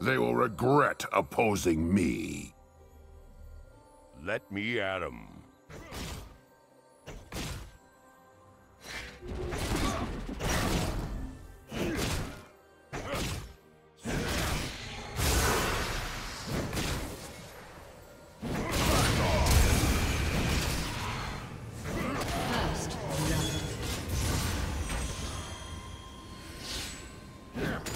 They will regret opposing me. Let me at 'em. First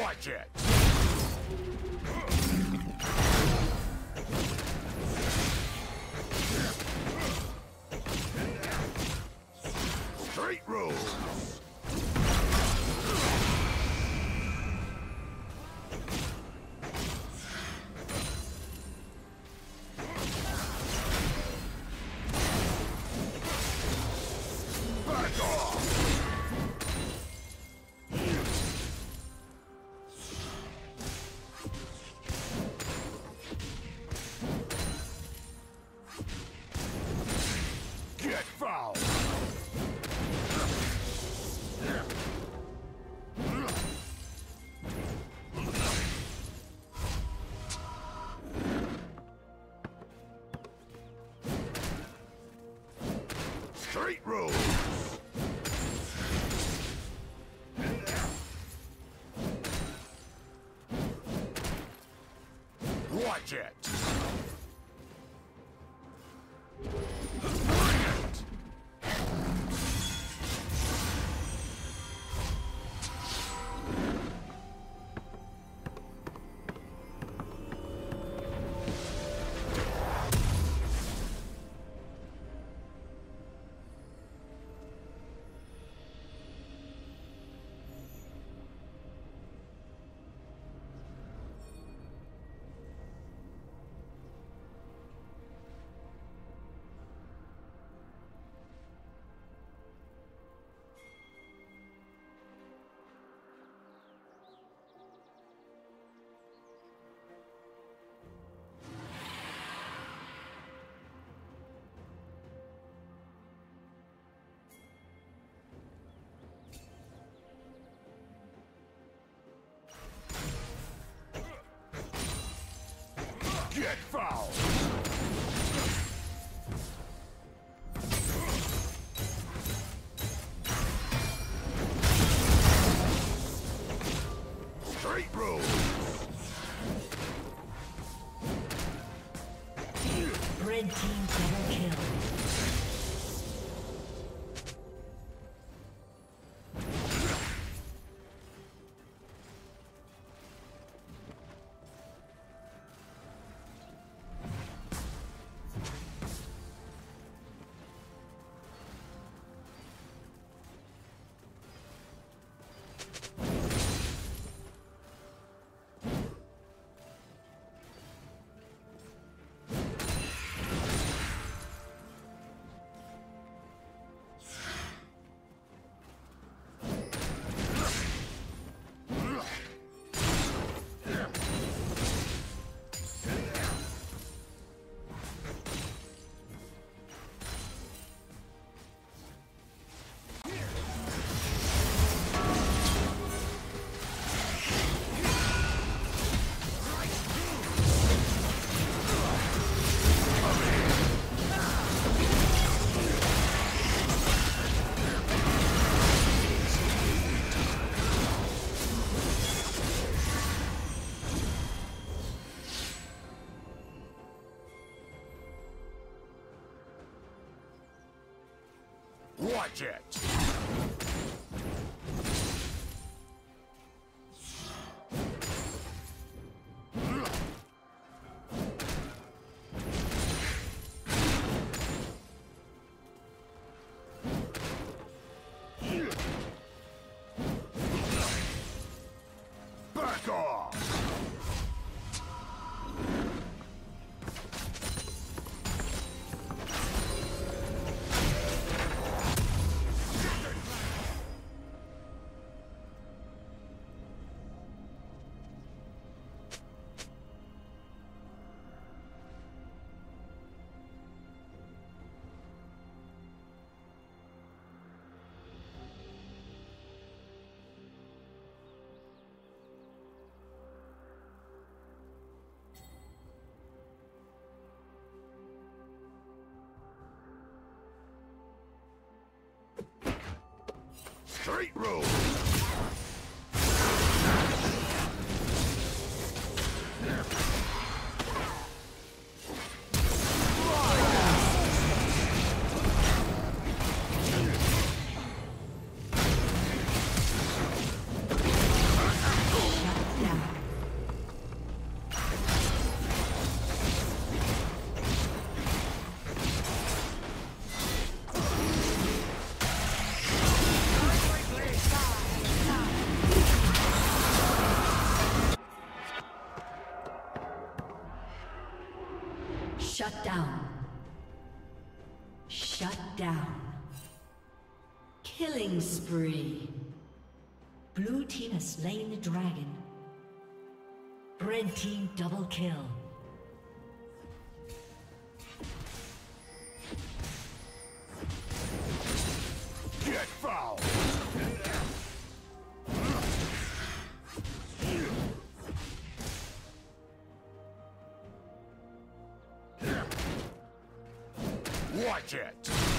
Watch it! Straight rules! Straight rules! Watch it! Get Watch! Straight road! Shut down. Shut down. Killing spree. Blue team has slain the dragon. Red team double kill. Watch it!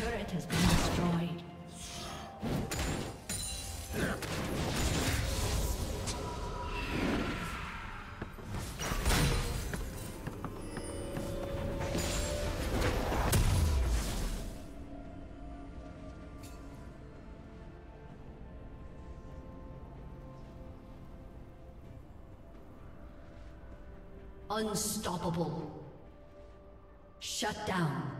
Turret has been destroyed. Unstoppable. Shut down.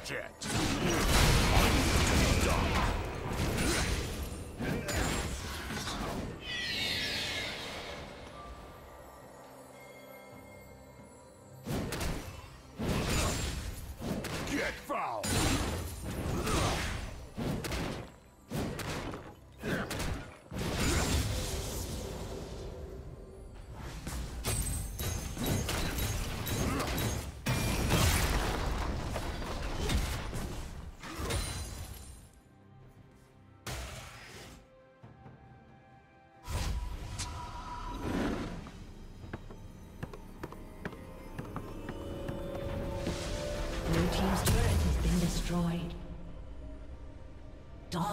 Watch it!